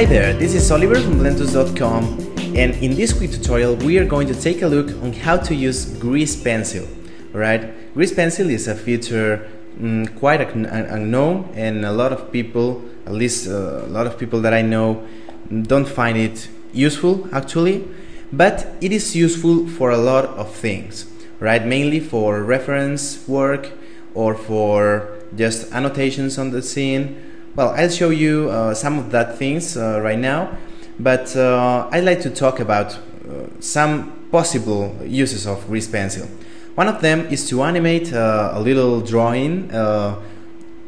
Hi there, this is Oliver from Blendtuts.com and in this quick tutorial we are going to take a look on how to use Grease Pencil. Alright, Grease Pencil is a feature um, quite unknown and a lot of people, at least uh, a lot of people that I know, don't find it useful actually, but it is useful for a lot of things, right? Mainly for reference work or for just annotations on the scene well, I'll show you uh, some of that things uh, right now, but uh, I'd like to talk about uh, some possible uses of Grease Pencil. One of them is to animate uh, a little drawing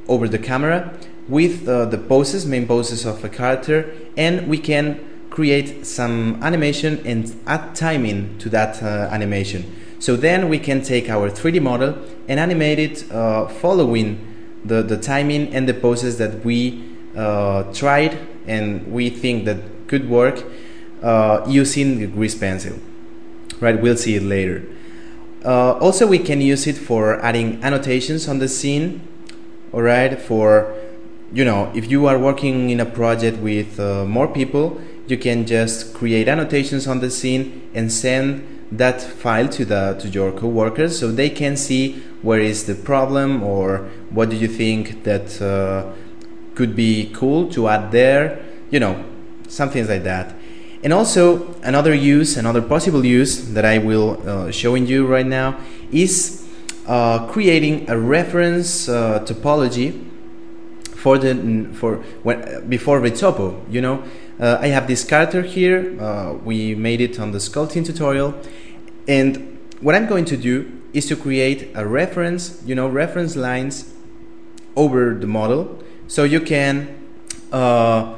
over the camera with the poses, main poses of a character, and we can create some animation and add timing to that animation. So then we can take our 3D model and animate it following the, the timing and the poses that we uh, tried and we think that could work uh, using the grease pencil. Right we'll see it later. Uh, also we can use it for adding annotations on the scene alright? For you know if you are working in a project with uh, more people you can just create annotations on the scene and send that file to the to your coworkers so they can see where is the problem or what do you think that uh, could be cool to add there you know some things like that. And also another use another possible use that I will uh, showing you right now is uh, creating a reference uh, topology for the for when before retopo you know. Uh, I have this character here uh, we made it on the sculpting tutorial. And what I'm going to do is to create a reference, you know, reference lines over the model. So you can uh,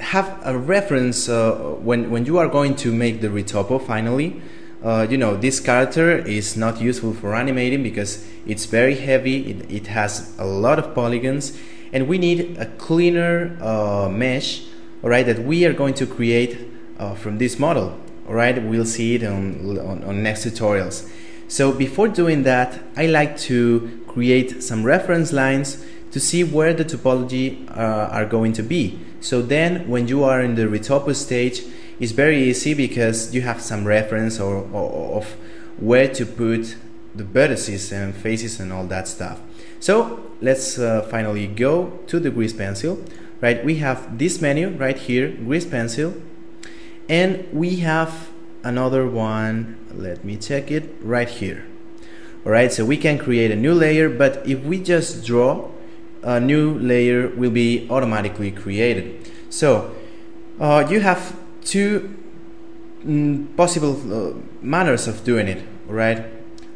have a reference uh, when, when you are going to make the retopo finally. Uh, you know, this character is not useful for animating because it's very heavy, it, it has a lot of polygons, and we need a cleaner uh, mesh, alright, that we are going to create uh, from this model. Alright we'll see it on, on, on next tutorials so before doing that I like to create some reference lines to see where the topology uh, are going to be. So then when you are in the retopo stage it's very easy because you have some reference or, or of where to put the vertices and faces and all that stuff. So let's uh, finally go to the grease pencil right? We have this menu right here grease pencil. And we have another one. Let me check it right here. Alright so we can create a new layer but if we just draw a new layer will be automatically created. So uh, you have two mm, possible uh, manners of doing it right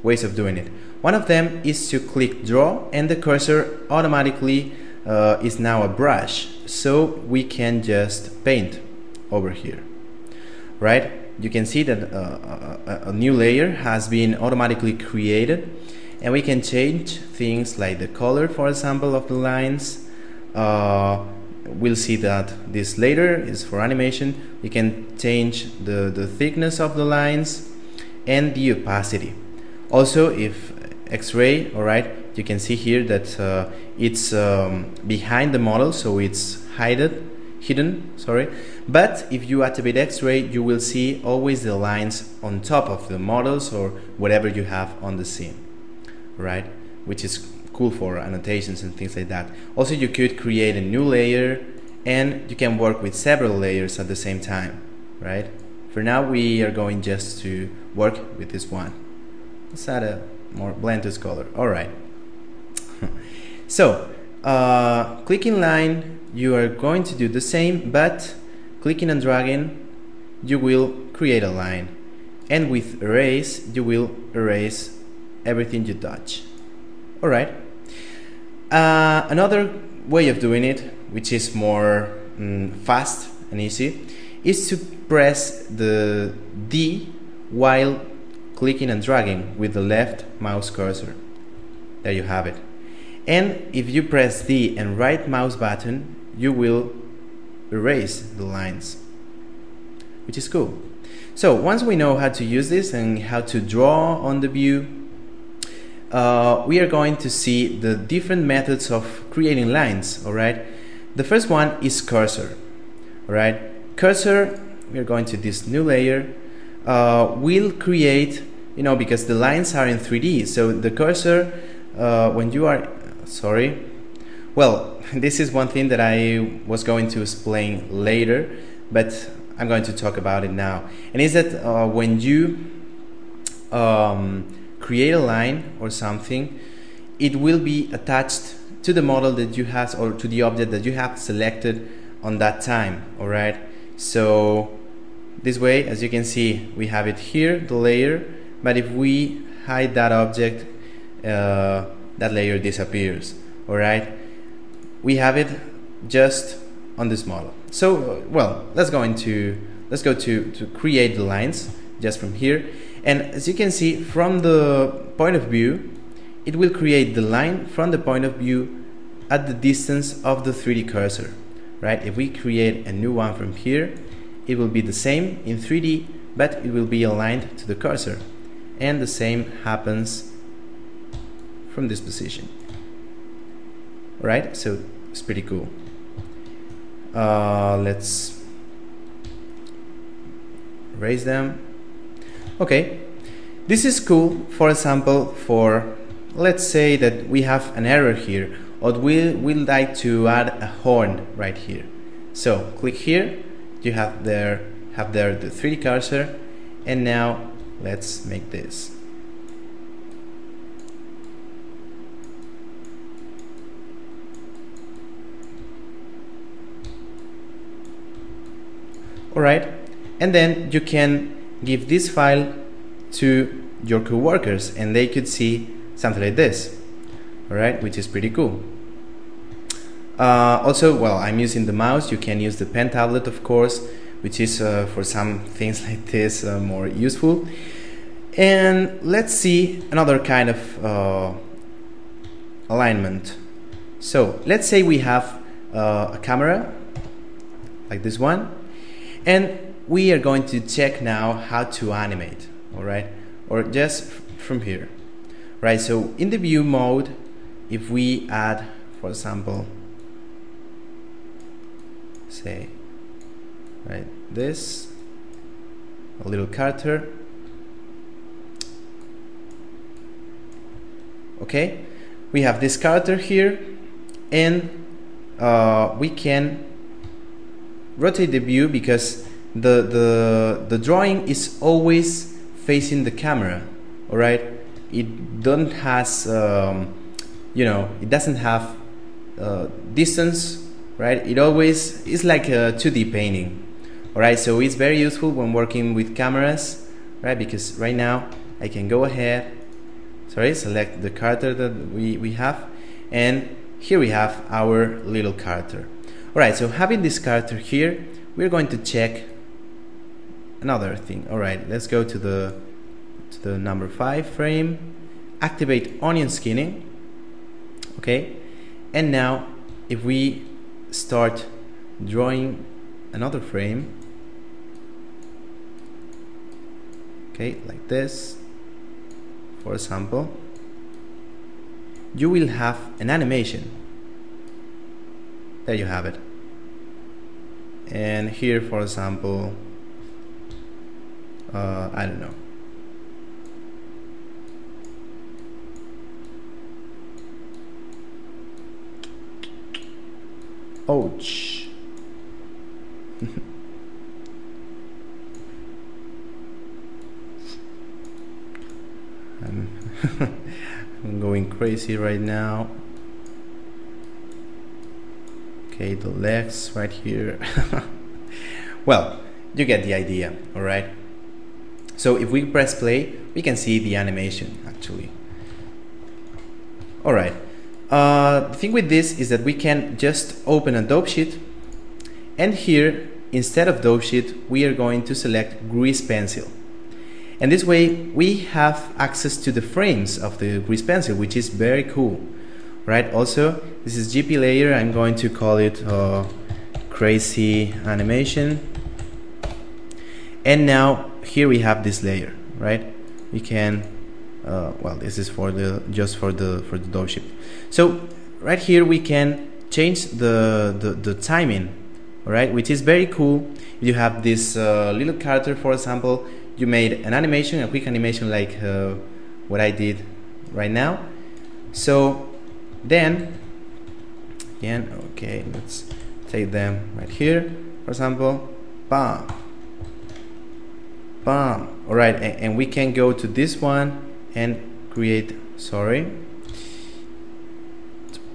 ways of doing it. One of them is to click draw and the cursor automatically uh, is now a brush. So we can just paint over here right? You can see that uh, a, a, new layer has been automatically created and we can change things like the color, for example, of the lines. Uh, we'll see that this later is for animation. We can change the, the thickness of the lines and the opacity. Also, if X-ray, alright, you can see here that uh, it's um, behind the model, so it's hidden hidden sorry. But if you activate x-ray you will see always the lines on top of the models or whatever you have on the scene right? Which is cool for annotations and things like that. Also you could create a new layer and you can work with several layers at the same time right? For now we are going just to work with this one. Let's add a more Blendtuts color. All right. So uh, clicking line you are going to do the same but clicking and dragging you will create a line. And with erase you will erase everything you touch. Alright uh, another way of doing it which is more mm, fast and easy is to press the D while clicking and dragging with the left mouse cursor. There you have it. And if you press D and right mouse button you will erase the lines which is cool so once we know how to use this and how to draw on the view uh, we are going to see the different methods of creating lines alright the first one is cursor all right? cursor we're going to this new layer uh, will create you know because the lines are in 3d so the cursor uh, when you are sorry well this is one thing that I was going to explain later but I'm going to talk about it now. And is that uh, when you um, create a line or something it will be attached to the model that you have or to the object that you have selected on that time all right so this way as you can see we have it here the layer but if we hide that object uh, that layer disappears all right we have it just on this model. So well let's go into let's go to to create the lines just from here. And as you can see from the point of view it will create the line from the point of view at the distance of the 3d cursor right? If we create a new one from here it will be the same in 3d but it will be aligned to the cursor. And the same happens from this position right? So it's pretty cool. Uh, let's raise them. Okay. This is cool for example for let's say that we have an error here or we will like to add a horn right here. So click here. You have there have there the 3d cursor. And now let's make this alright? And then you can give this file to your co-workers and they could see something like this. Alright? Which is pretty cool. Uh, also well I'm using the mouse. You can use the pen tablet of course which is uh, for some things like this uh, more useful. And let's see another kind of uh, alignment. So let's say we have uh, a camera like this one and we are going to check now how to animate all right or just from here right? So in the view mode if we add for example say right this a little character okay? We have this character here and uh, we can rotate the view because the the the drawing is always facing the camera all right it don't has um, you know it doesn't have uh, distance right? It always is like a 2d painting all right so it's very useful when working with cameras right? Because right now I can go ahead sorry select the character that we, we have and here we have our little character alright so having this character here we're going to check another thing. Alright let's go to the to the number 5 frame. Activate onion skinning. Okay. And now if we start drawing another frame. Okay like this. For example. You will have an animation. There you have it and here for example uh, I don't know. Ouch. I'm, I'm going crazy right now okay the legs right here. Well you get the idea all right so if we press play we can see the animation actually. All right uh, the thing with this is that we can just open a dope sheet and here instead of dope sheet we are going to select grease pencil. And this way we have access to the frames of the grease pencil which is very cool right? Also this is GP layer. I'm going to call it uh, crazy animation. And now here we have this layer right? We can uh, well this is for the just for the for the dope sheet so right here we can change the, the, the timing alright? Which is very cool. You have this uh, little character for example. You made an animation a quick animation like uh, what I did right now. So then again okay let's take them right here. For example bam. Bam. All right and, and we can go to this one and create sorry.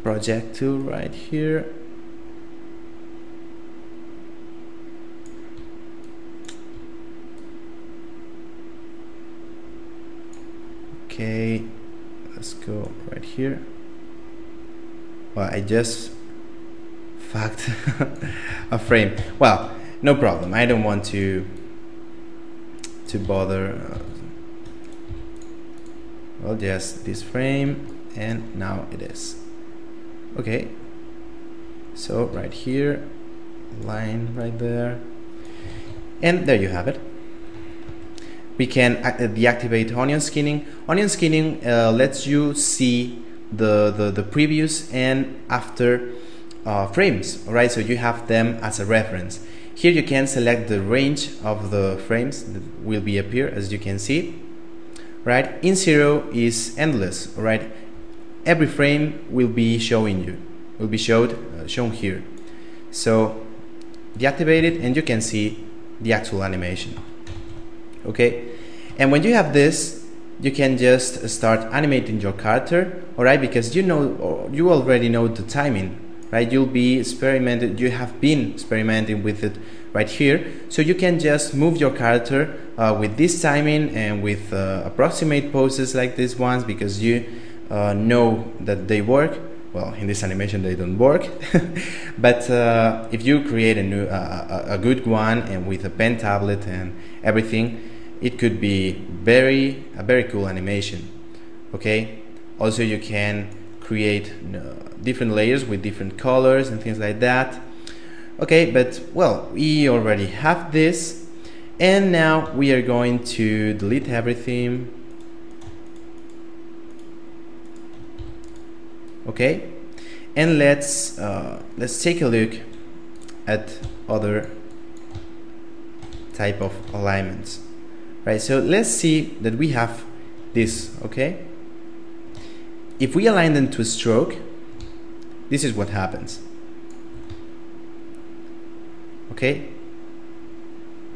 Project tool right here. Okay let's go right here well I just fucked a frame. Well no problem. I don't want to to bother uh, well just this frame and now it is. Okay. So right here line right there. And there you have it. We can uh, deactivate onion skinning. Onion skinning uh, lets you see the, the the previous and after uh, frames alright? So you have them as a reference. Here you can select the range of the frames that will be appear as you can see right? In zero is endless alright? Every frame will be showing you will be showed uh, shown here. So deactivate it and you can see the actual animation okay? And when you have this you can just start animating your character alright? Because you know you already know the timing right? You'll be experimented you have been experimenting with it right here. So you can just move your character uh, with this timing and with uh, approximate poses like these ones because you uh, know that they work. Well in this animation they don't work. But uh, if you create a new uh, a good one and with a pen tablet and everything it could be very a very cool animation okay? Also you can create uh, different layers with different colors and things like that okay? But well we already have this and now we are going to delete everything okay? And let's uh, let's take a look at other type of alignments right so let's see that we have this okay? If we align them to a stroke this is what happens. Okay?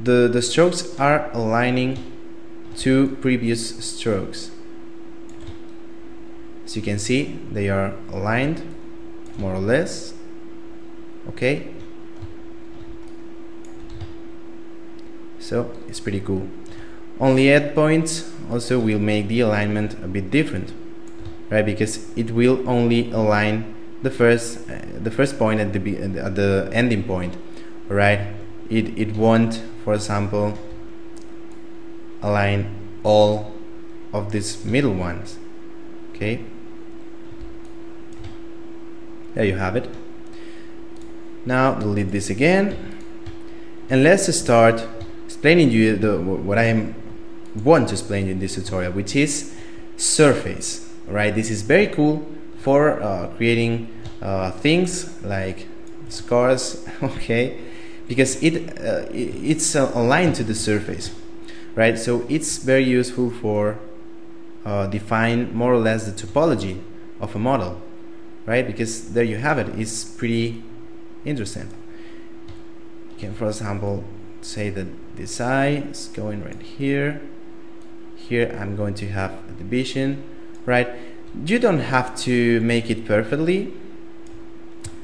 The the strokes are aligning to previous strokes. As you can see they are aligned more or less. Okay? So it's pretty cool only add points also will make the alignment a bit different right? Because it will only align the first uh, the first point at the at the ending point right? It it won't for example align all of these middle ones okay? There you have it. Now delete this again. And let's start explaining you the, what I am want to explain in this tutorial which is surface right this is very cool for uh, creating uh, things like scars okay because it, uh, it's uh, aligned to the surface right so it's very useful for uh, define more or less the topology of a model right? Because there you have it. It's pretty interesting. You can, for example, say that this eye is going right here. Here I'm going to have a division, right? You don't have to make it perfectly,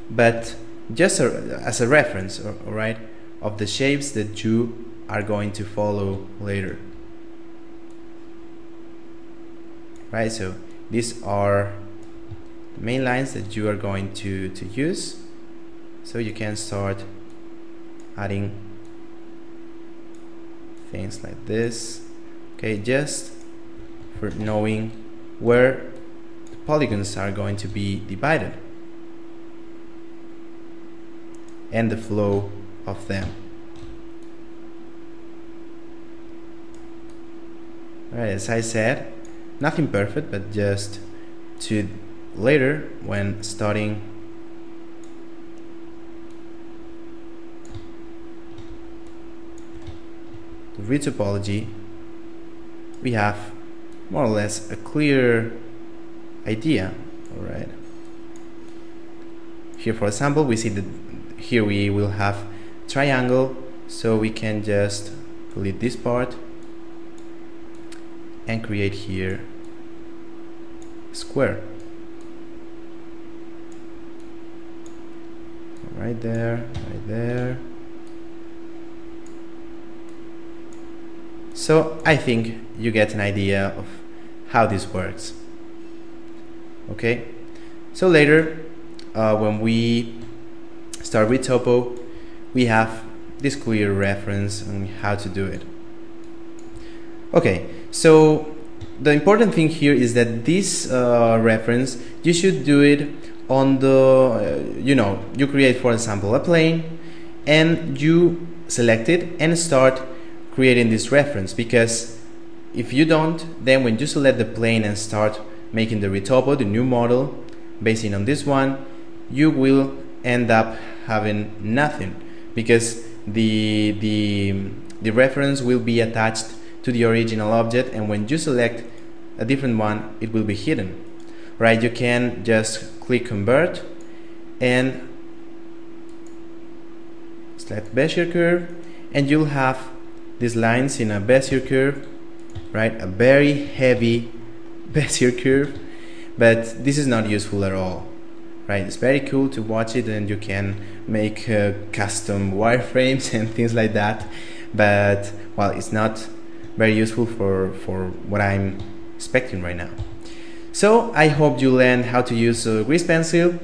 but just as a reference, all right, of the shapes that you are going to follow later. Right, so these are the main lines that you are going to, to use so you can start adding things like this okay just for knowing where the polygons are going to be divided and the flow of them. Alright, as I said nothing perfect but just to later when studying the topology we have more or less a clear idea, all right? Here, for example, we see that here we will have triangle, so we can just delete this part and create here square. Right there, right there. So I think you get an idea of how this works. Okay, so later uh, when we start with topo, we have this clear reference on how to do it. Okay, so the important thing here is that this uh, reference, you should do it on the, uh, you know, you create for example a plane and you select it and start creating this reference because if you don't, then when you select the plane and start making the retopo, the new model, basing on this one, you will end up having nothing because the, the, the reference will be attached to the original object and when you select a different one it will be hidden. Right? You can just click convert and select Bezier curve and you'll have these lines in a Bezier curve right a very heavy Bezier curve but this is not useful at all right it's very cool to watch it and you can make uh, custom wireframes and things like that but well it's not very useful for, for what I'm expecting right now. So I hope you learned how to use a grease pencil.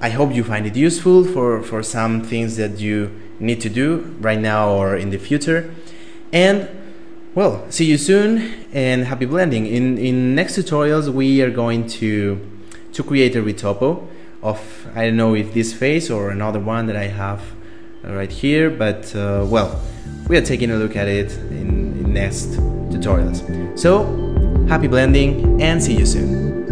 I hope you find it useful for, for some things that you need to do right now or in the future. And well, see you soon and happy blending. In, in next tutorials we are going to, to create a retopo of, I don't know if this face or another one that I have right here, but uh, well, we are taking a look at it in, in next tutorials. So, happy blending and see you soon.